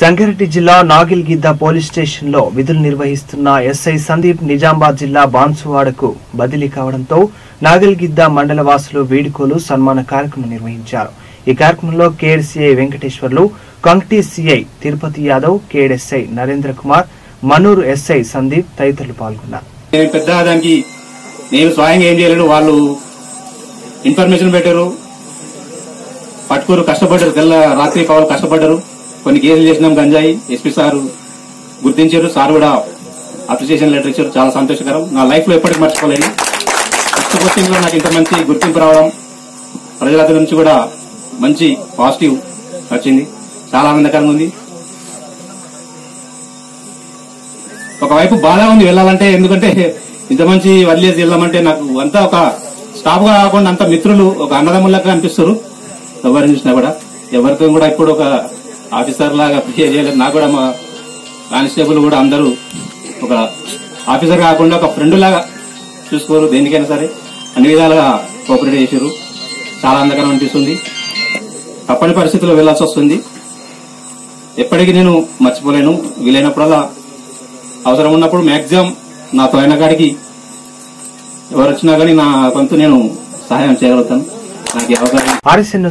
సంగారెడ్డి జిల్లా నాగిల్గిద్ద పోలీస్ స్టేషన్లో విధులు నిర్వహిస్తున్న ఎస్ఐ సందీప్ నిజామాబాద్ జిల్లా బాన్సువాడకు బదిలీ కావడంతో నాగిల్గిద్ద మండల వాసులు వీడుకోలు సన్మాన కార్యక్రమం నిర్వహించారు. ఈ కార్యక్రమంలో కేడ్ వెంకటేశ్వర్లు కంకటి సిఐ తిరుపతి యాదవ్ కేడ్ నరేంద్ర కుమార్ మనూరు ఎస్ఐ సందీప్ తదితరులు పాల్గొన్నారు. పెద్ద దానికి నేను స్వయంగా ఏం వాళ్ళు ఇన్ఫర్మేషన్ పెట్టారు. పట్టుకోరు కష్టపడ్డారు తెల్ల రాత్రి పవలు కష్టపడ్డారు. కొన్ని కేసులు చేసినాం గంజాయి. ఎస్పీ సార్ గుర్తించారు. సార్ కూడా అప్రిసియేషన్ లెటర్ ఇచ్చారు. చాలా సంతోషకరం. నా లైఫ్లో ఎప్పటికీ మర్చిపోలేను. ఫస్ట్ పోస్టింగ్లో నాకు ఇంత మంచి గుర్తింపు రావడం ప్రజలందరి నుంచి కూడా మంచి పాజిటివ్ వచ్చింది. చాలా ఆనందకరంగా ఉంది. ఒకవైపు బాధ ఉంది వెళ్ళాలంటే. ఎందుకంటే ఇంత మంచి వదిలేసి వెళ్ళామంటే నాకు అంతా ఒక స్టాఫ్గా కాకుండా అంత మిత్రులు ఒక అన్నదమ్ములాగా అనిపిస్తారు ఎవరిని చూసినా కూడా. ఎవరితో కూడా ఇప్పుడు ఒక ఆఫీసర్ లాగా బిహేవ్ చేయలేదు. నాకు కూడా మా కానిస్టేబుల్ కూడా అందరూ ఒక ఆఫీసర్ కాకుండా ఒక ఫ్రెండ్ లాగా చూసుకోరు. దేనికైనా సరే అన్ని విధాలుగా కోఆపరేట్ చేశారు చాలా అందకరం అనిపిస్తుంది. తప్పని పరిస్థితుల్లో వెళ్ళాల్సి వస్తుంది. ఎప్పటికీ నేను మర్చిపోలేను. వీలైనప్పుడల్లా అవసరం ఉన్నప్పుడు మ్యాక్సిమం నా తోయిన కాడికి ఎవరు వచ్చినా కానీ నా కొంత నేను సహాయం చేయగలుగుతాను. నాకు ఈ అవకాశం ఆర్ఎస్ఎన్